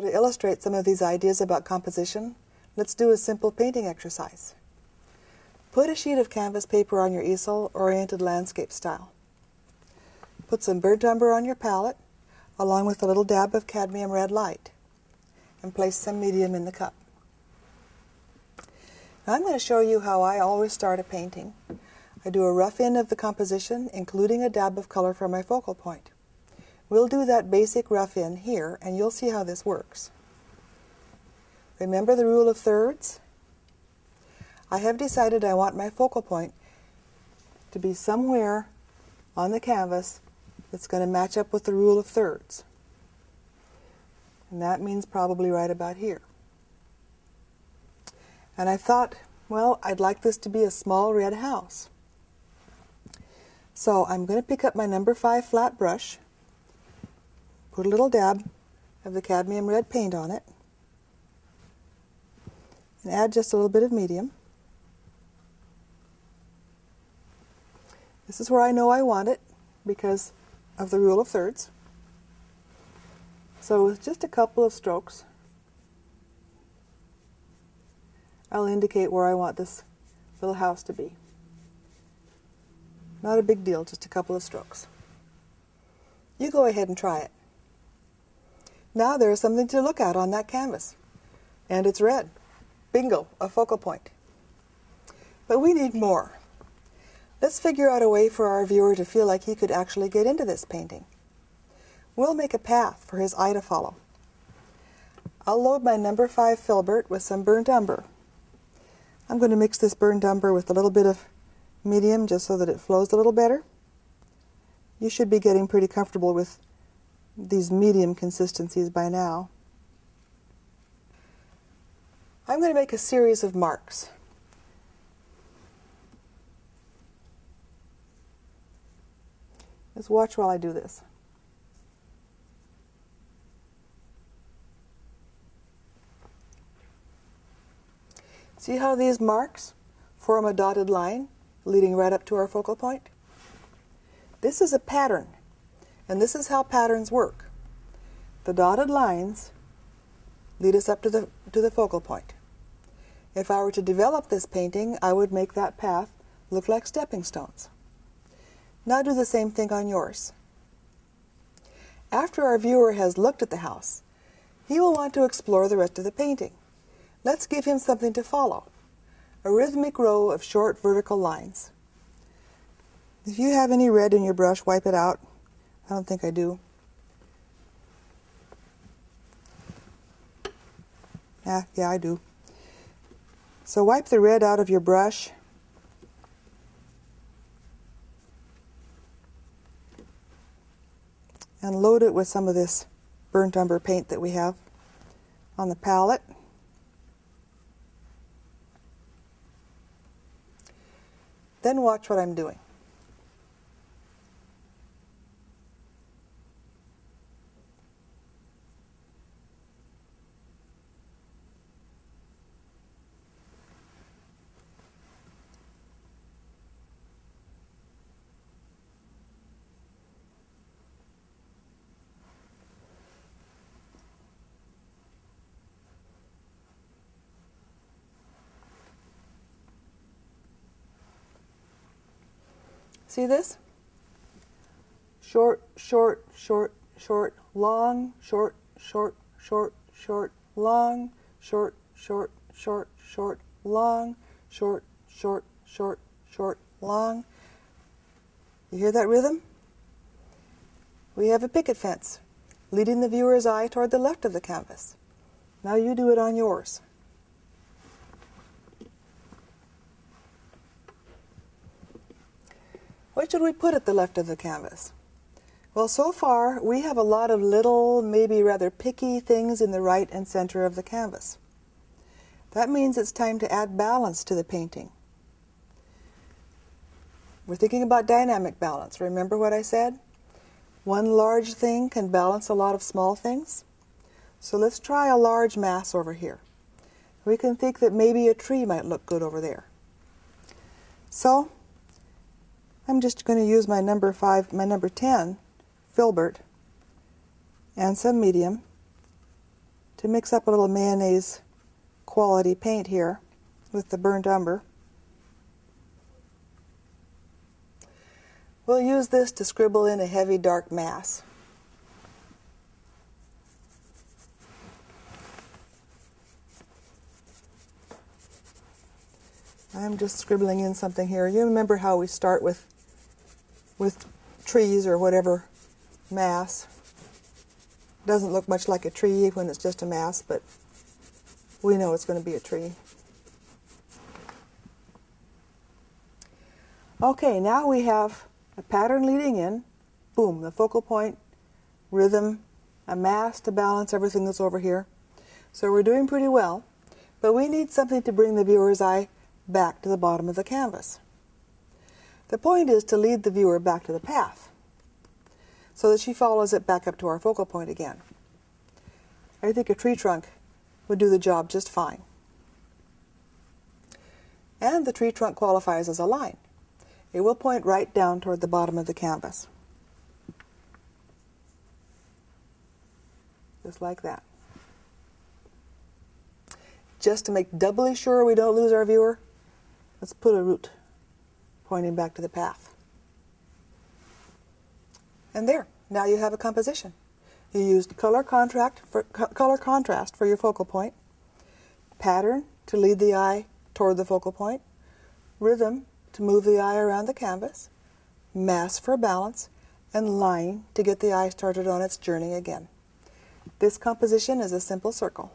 To illustrate some of these ideas about composition, let's do a simple painting exercise. Put a sheet of canvas paper on your easel, oriented landscape style. Put some burnt umber on your palette, along with a little dab of cadmium red light, and place some medium in the cup. Now I'm going to show you how I always start a painting. I do a rough in of the composition, including a dab of color for my focal point. We'll do that basic rough in here, and you'll see how this works. Remember the rule of thirds? I have decided I want my focal point to be somewhere on the canvas that's going to match up with the rule of thirds. And that means probably right about here. And I thought, well, I'd like this to be a small red house. So I'm going to pick up my number five flat brush, put a little dab of the cadmium red paint on it, and add just a little bit of medium. This is where I know I want it because of the rule of thirds. So with just a couple of strokes, I'll indicate where I want this little house to be. Not a big deal, just a couple of strokes. You go ahead and try it. Now there is something to look at on that canvas. And it's red. Bingo, a focal point. But we need more. Let's figure out a way for our viewer to feel like he could actually get into this painting. We'll make a path for his eye to follow. I'll load my number 5 filbert with some burnt umber. I'm going to mix this burnt umber with a little bit of medium just so that it flows a little better. You should be getting pretty comfortable with these medium consistencies by now. I'm going to make a series of marks. Just watch while I do this. See how these marks form a dotted line leading right up to our focal point? This is a pattern, and this is how patterns work. The dotted lines lead us up to the, to the focal point. If I were to develop this painting, I would make that path look like stepping stones. Now do the same thing on yours. After our viewer has looked at the house, he will want to explore the rest of the painting. Let's give him something to follow, a rhythmic row of short vertical lines. If you have any red in your brush, wipe it out. I don't think I do. Ah, yeah, I do. So wipe the red out of your brush and load it with some of this burnt umber paint that we have on the palette. Then watch what I'm doing. See this? Short, short, short, short, long, short, short, short, short, long, short, short, short, short, long, short, short, short, short, long. You hear that rhythm? We have a picket fence, leading the viewer's eye toward the left of the canvas. Now you do it on yours. What should we put at the left of the canvas? Well, so far we have a lot of little, maybe rather picky things in the right and center of the canvas. That means it's time to add balance to the painting. We're thinking about dynamic balance. Remember what I said? One large thing can balance a lot of small things. So let's try a large mass over here. We can think that maybe a tree might look good over there. So I'm just going to use my number 5, my number 10, filbert, and some medium. to mix up a little mayonnaise quality paint here with the burnt umber. We'll use this to scribble in a heavy dark mass. I'm just scribbling in something here. You remember how we start with with trees or whatever mass. Doesn't look much like a tree when it's just a mass, but we know it's going to be a tree. Okay, now we have a pattern leading in, boom, the focal point, rhythm, a mass to balance everything that's over here. So we're doing pretty well, but we need something to bring the viewer's eye back to the bottom of the canvas. The point is to lead the viewer back to the path so that she follows it back up to our focal point again. I think a tree trunk would do the job just fine. And the tree trunk qualifies as a line. It will point right down toward the bottom of the canvas. Just like that. Just to make doubly sure we don't lose our viewer, let's put a root pointing back to the path. And there, now you have a composition. You used color contrast for, color contrast for your focal point, pattern to lead the eye toward the focal point, rhythm to move the eye around the canvas, mass for balance, and line to get the eye started on its journey again. This composition is a simple circle.